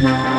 Bye.